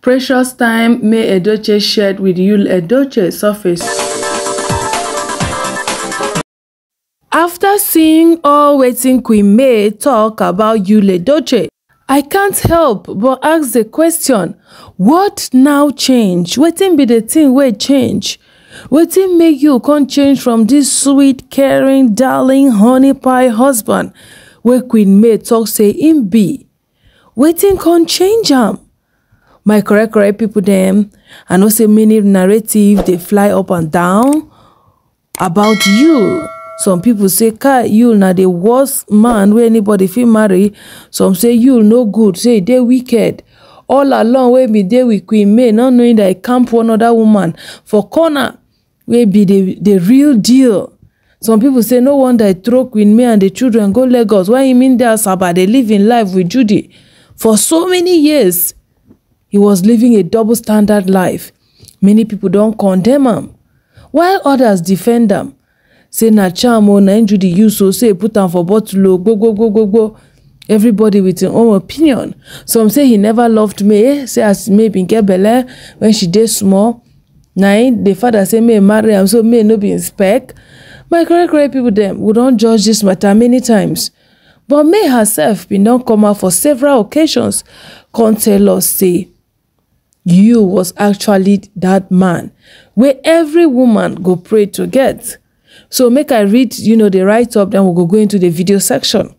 Precious time May Edochie shared with Yul Edochie surface. After seeing all waiting Queen May talk about Yul Edochie, I can't help but ask the question, what now change? Wetin be the thing wey change? Wetin make you come change from this sweet, caring, darling, honey pie husband wey Queen May talk say im be? Wetin come change am? My correct correct people dem, I know say many narrative dey fly up and down about you. Some people say kai Yul na the worst man wey anybody fit marry. Some say Yul no good, say dey wicked. All along wey be dey with Queen May, not knowing that e camp one other woman for corner wey be the the real deal. Some people say no wonder e throw Queen May and the children go Lagos while him dey Asaba dey live im life with Judy. For so many years, he was living a double standard life. Many people don't condemn him, while others defend him. Say na charm na im Judy use o, say put am for bottle o, gbogbogbogbo. Everybody with im own opinion. Some say he never loved May, say as May bin get belle when she dey small, na the father say e marry am so May no be im spec. My correct correct people dem, we don judge dis matter many times. But May herself bin don come out for several occasions come tell us say you was actually that man where every woman go pray to get. So make I read you know, the write up then we go go into the video section.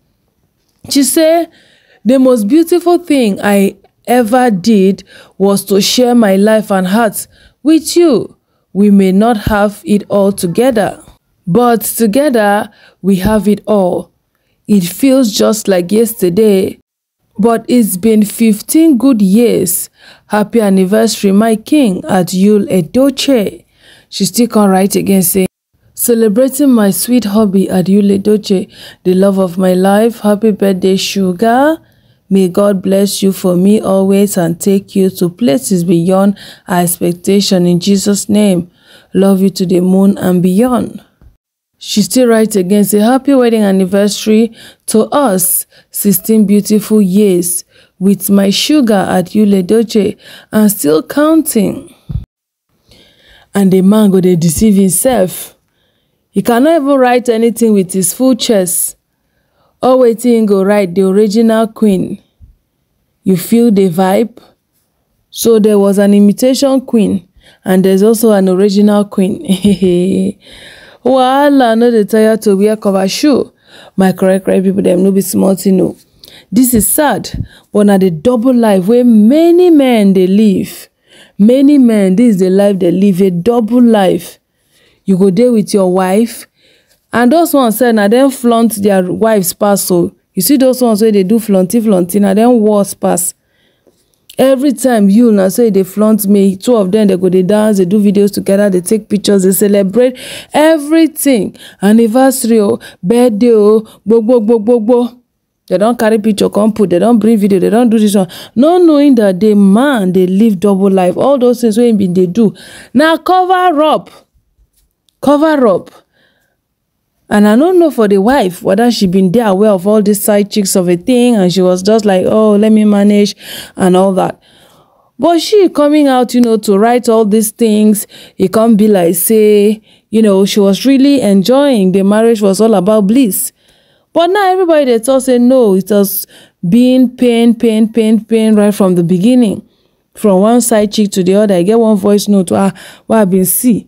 She said, the most beautiful thing I ever did was to share my life and heart with you. We may not have it all together, but together we have it all. It feels just like yesterday, but it's been 15 good years. Happy anniversary, my king, at Yul Edochie. She still come write again say, Celebrating my sweet hobby at Yul Edochie, the love of my life. Happy birthday, sugar. May God bless you for me always and take you to places beyond our expectation in Jesus' name. Love you to the moon and beyond. She still writes again, say happy wedding anniversary to us, 16 beautiful years with my sugar at Yul Edochie and still counting. And the man go dey deceive himself. He cannot even write anything with his full chest. All him go write the original queen. You feel the vibe? So there was an imitation queen and there's also an original queen. Wahala no dey tire to wear cover shoe. My correct correct people dem no be small thing o. This is sad but na the double life wey many men dey live. Many men this is the life they live a double life. You go dey with your wife and those ones sef na dem flaunt their wives pass o. You see those ones wey dey do flaunty flaunty na dem worse pass. Every time you na so e dey flaunt me, two of dem dey go dey dance, dey do videos together, dey take pictures, dey celebrate everything. Anniversary o, birthday o, gbogbogbogbo. They don carry picture come put, they don bring video, they don do this one. Not knowing that the man dey live double life. All those things wey im bin dey do na cover up. Cover up. And I no know for the wife whether she been dey aware of all these side chicks of a thing and she was just like, oh, let me manage and all that. But she coming out, you know, to write all these things, it can't be like say, you know, she was really enjoying the marriage was all about bliss. But now everybody they talk say no, it was being pain, pain, pain, pain right from the beginning. From one side chick to the other. I get one voice note ah, what I been see.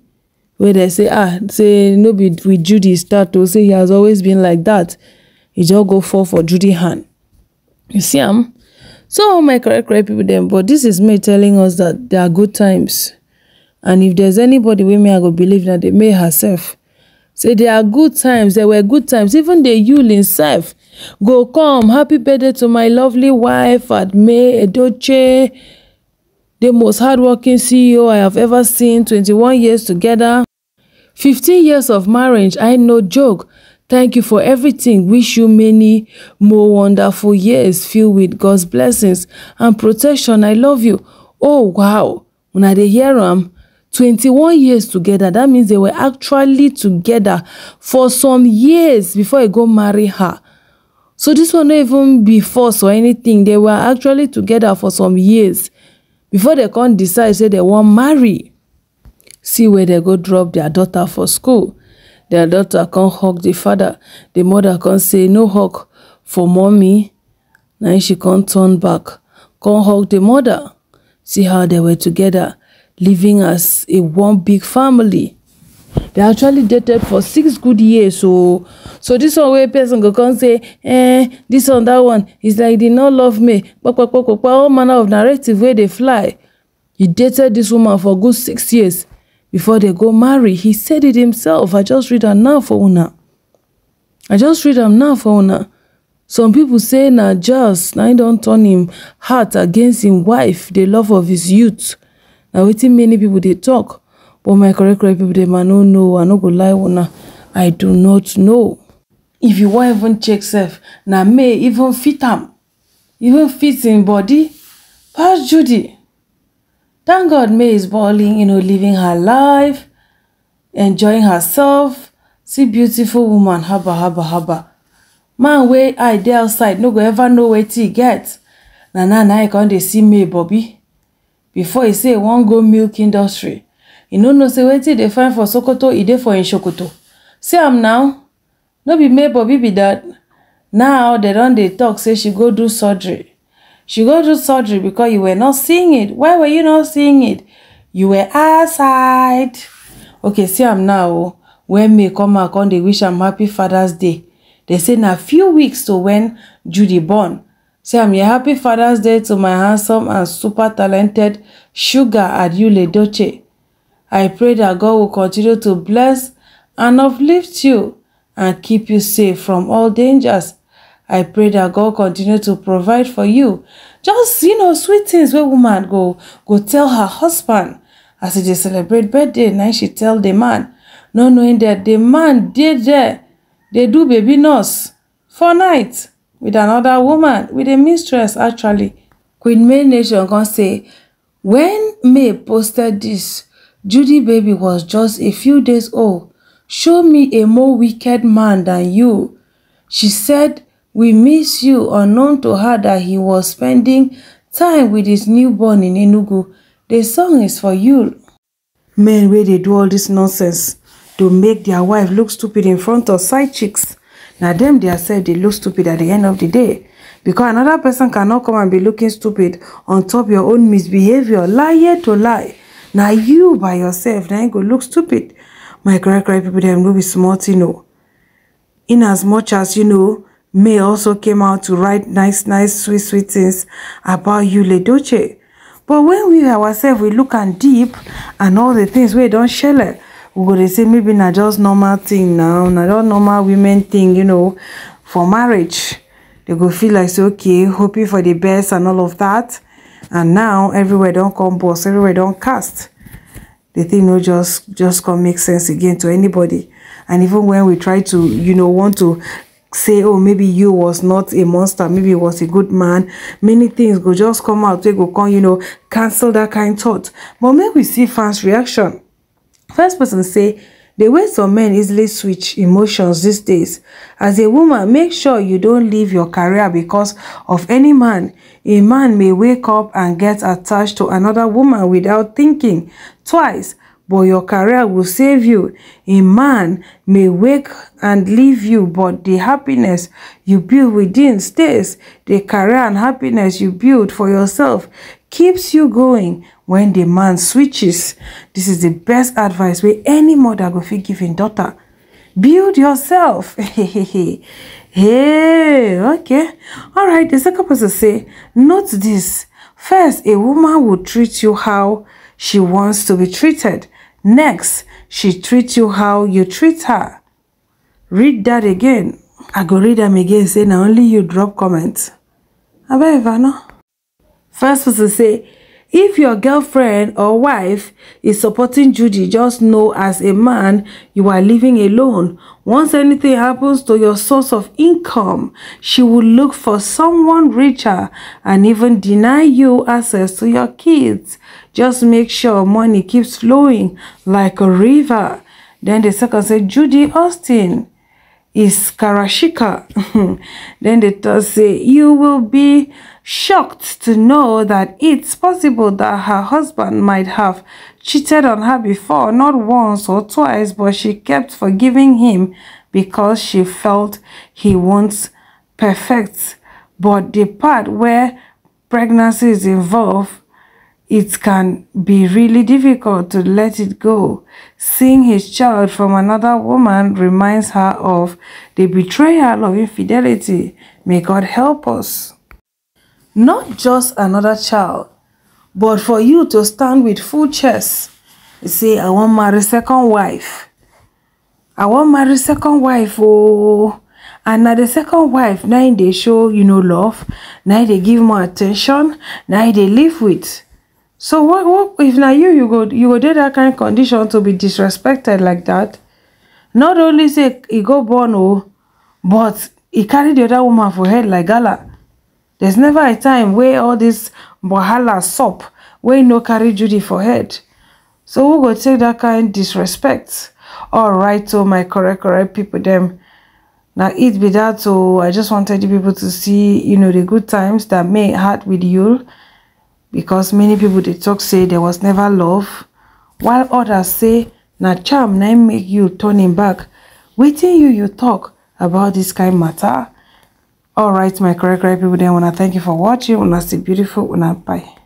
Where they say, ah, say no be with Judy start to say he has always been like that. He just go fall for Judy hand. You see am? So my correct correct people them, but this is me telling us that there are good times. And if there's anybody wey me I go believe na the May herself. Say there are good times, there were good times. Even the Yul himself go come. Happy birthday to my lovely wife at May Edochie, the most hardworking CEO I have ever seen. 21 years together. 15 years of marriage, I no joke. Thank you for everything. Wish you many more wonderful years filled with God's blessings and protection. I love you. Oh, wow. When I hear am, 21 years together. That means they were actually together for some years before he go marry her. So this one not even be force or anything. They were actually together for some years before they come decide say they wan marry see where they go drop their daughter for school. Their daughter come hug the father. The mother come say no hug for mommy. Na she come turn back. Come hug the mother. See how they were together living as a one big family. They actually dated for six good years so so this one wey person go come say eh this one that one is like he did not love me. Kpakpakpakpa all manner of narrative wey dey fly. He dated this woman for good six years before they go marry he said it himself i just read am now for una. I just read am now for una. Some people say na jazz na him don turn him heart against him wife the love of his youth. Na wetin many people dey talk but my correct correct people dem i no know i no go lie una. I do not know. If you wan even check sef na may even fit am even fit him body. Pass judy thank god may is balling you know living her life enjoying herself. See beautiful woman haba haba haba. Man wey eye dey outside no go ever know wetin e get. Na now na e come dey see may bobi before e say e go milk industry e no know say wetin e dey find for sokoto e dey for im sokoto see am now? No be may bobi be dat now dem don dey talk say she go do surgery she go do surgery because you were not seeing it. Why were you not seeing it? You were outside. Okay see I'm now oh, when may come out come they wish I'm happy father's day. They say na few weeks to when judy born. Say am a happy father's day to my handsome and super talented sugar at Yul Edochie. I pray that god will continue to bless and uplift you and keep you safe from all dangers i pray that god continue to provide for you. Just you know sweet things wey woman go go tell her husband. As dey celebrate birthday na she tell the man no knowing that the man dey there. Dey do baby nurse for night with another woman with a mistress actually. Queen may nation come say when may posted this judy baby was just a few days old. Show me a more wicked man than you. She said we miss you unknown to her that he was spending time with his newborn in enugu. The song is for you. Men wey they do all this nonsense to make their wife look stupid in front of side chicks na dem said they look stupid at the end of the day. Because another person cannot come and be looking stupid on top your own misbehavior lie to lie. Now you by yourself na go look stupid. My correct correct people dem no be small thing o in as much as you know may also came out to write nice nice sweet sweet things about Yul Edochie but when we ourselves we look and deep and all the things wey don shele we go dey say maybe not just normal thing now not just normal women thing you know for marriage. They go feel like say okay hoping for the best and all of that. And now everywhere don come burst everywhere don't cast. The thing no just just come make sense again to anybody. And even when we try to you know want to say oh maybe you was not a monster maybe you was a good man. Many things go just come out wey go come you know cancel that kind thought. But make we see fans reaction. First person say the way some men easily switch emotions these days. As a woman make sure you don't leave your career because of any man. A man may wake up and get attached to another woman without thinking twice but your career will save you. A man may wake and leave you, but the happiness you build within stays. The career and happiness you build for yourself keeps you going when the man switches. This is the best advice where any mother go fit give im daughter. Build yourself. hey, hey hey. Hey, okay. All right, the second person say, note this. First, a woman will treat you how she wants to be treated. Next, she treats you how you treat her. Read that again. I go read them again, say now only you drop comments. Abeg, Ivana. First person say, if your girlfriend or wife is supporting Judy, just know as a man, you are living alone. Once anything happens to your source of income, she will look for someone richer and even deny you access to your kids. Just make sure money keeps flowing like a river. Then the second said, Judy Austin, is Karashika. then the third say, you will be shocked to know that it's possible that her husband might have cheated on her before, not once or twice, but she kept forgiving him because she felt he won't perfect. But the part where pregnancy is involved, it can be really difficult to let it go. Seeing his child from another woman reminds her of the betrayal of infidelity. May God help us. Not just another child, but for you to stand with full chest. You say, I want marry second wife. I want marry second wife. Oh, and now the second wife, now they show, you know, love. Now they give more attention. Now they live with. So what, what if now you you go you go that kind of condition to be disrespected like that? Not only say he go born oh, but he carry the other woman for head like gala. There's never a time where all this wahala sup where no carry Judy for head. So who go take that kind disrespect? All right, so my correct correct people them. Now it be that so I just wanted you people to see you know the good times that may had with you because many people they talk say there was never love while others say na charm na make you turn him back. Waiting you you talk about this kind matter. All right my correct correct people then wanna thank you for watching. Wanna stay beautiful wanna bye